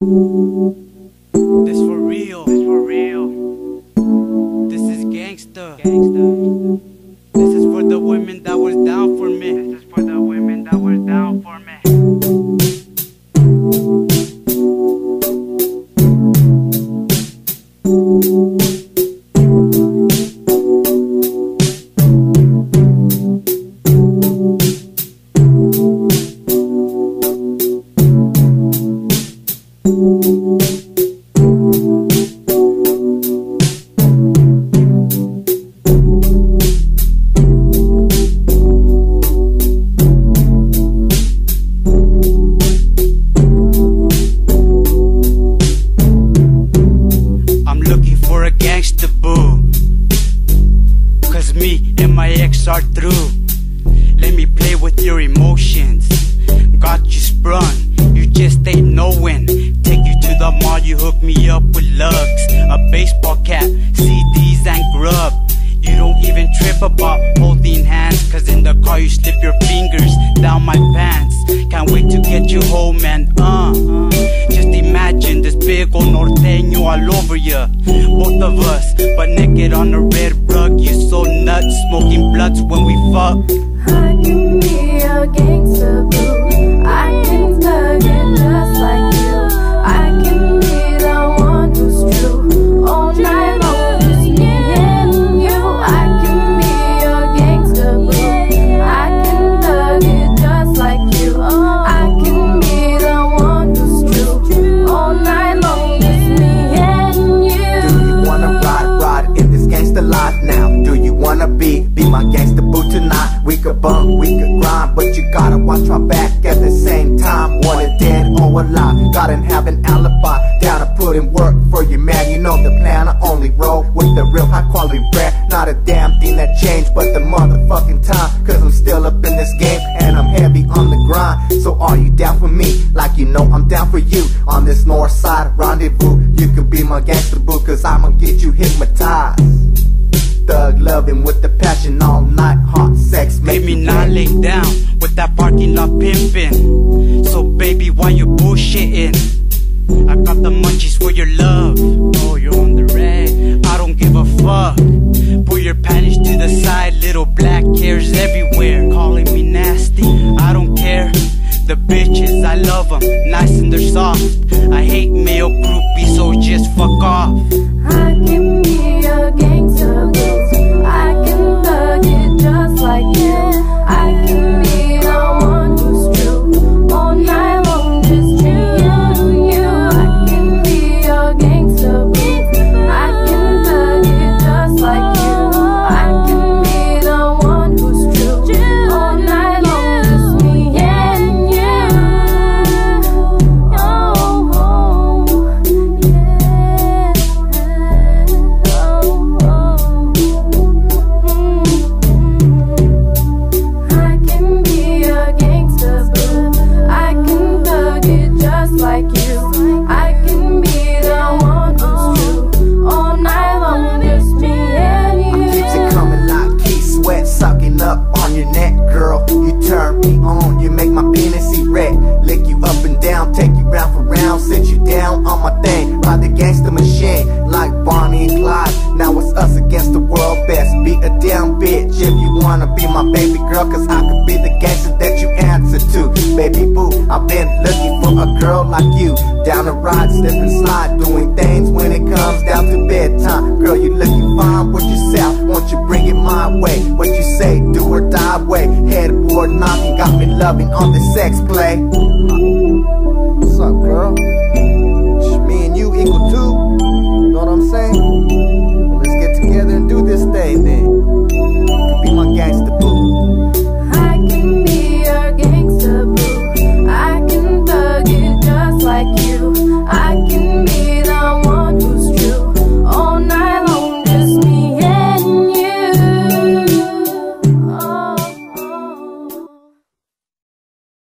This for real. And are through. Let me play with your emotions. Got you sprung, you just ain't knowing. Take you to the mall, you hook me up with Lugz. A baseball cap, CDs and grub. You don't even trip about holding hands. Cause in the car you slip your fingers down my pants. Can't wait to get you home and uh. Just imagine this big old norteño all over ya. Both of us, but naked on a red fuck. We could grind, but you gotta watch my back at the same time. Wanted dead or alive, gotta have an alibi. Down to put in work for you, man. You know the plan, I only roll with the real high quality bread. Not a damn thing that changed, but the motherfucking time. Cause I'm still up in this game, and I'm heavy on the grind. So are you down for me? Like you know I'm down for you. On this north side rendezvous, you could be my gangster boo, cause I'ma get you hypnotized. Thug loving with the Made me wet. lay down with that parking lot pimpin'. So baby, why you bullshitting? I got the munchies for your love. Oh, you're on the rag. I don't give a fuck. Pull your panties to the side, little black hairs everywhere. Calling me nasty, I don't care. The bitches, I love them, nice and they're soft. I hate male groupies, so just fuck off. On, you make my penis erect. Lick you up and down, take you round for round, sit you down on my thing. Ride the gangster machine like Bonnie and Clyde. Now it's us against the world best. Be a damn bitch if you wanna be my baby girl, cause I could be the gangster that you answer to. Baby boo, I've been looking for a girl like you. Down the ride, slip and slide, doing things when it comes down to bedtime. Girl, you looking fine with yourself, won't you bring it my way? What you say, do or die Headboard knocking, got me loving on the sex play.